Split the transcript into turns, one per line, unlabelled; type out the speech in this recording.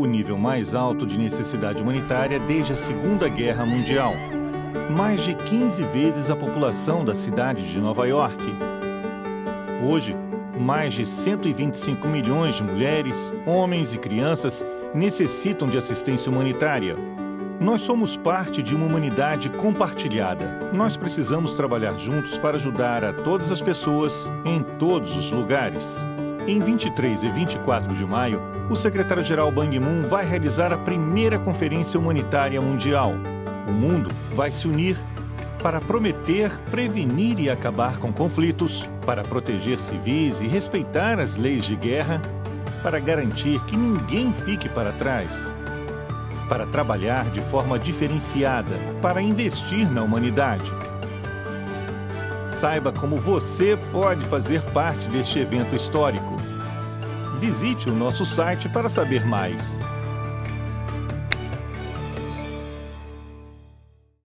o nível mais alto de necessidade humanitária desde a Segunda Guerra Mundial. Mais de 15 vezes a população da cidade de Nova York. Hoje, mais de 125 milhões de mulheres, homens e crianças necessitam de assistência humanitária. Nós somos parte de uma humanidade compartilhada. Nós precisamos trabalhar juntos para ajudar a todas as pessoas em todos os lugares. Em 23 e 24 de maio, o secretário-geral Ban Ki-moon vai realizar a primeira Conferência Humanitária Mundial. O mundo vai se unir para prometer, prevenir e acabar com conflitos, para proteger civis e respeitar as leis de guerra, para garantir que ninguém fique para trás, para trabalhar de forma diferenciada, para investir na humanidade. Saiba como você pode fazer parte deste evento histórico. Visite o nosso site para saber mais.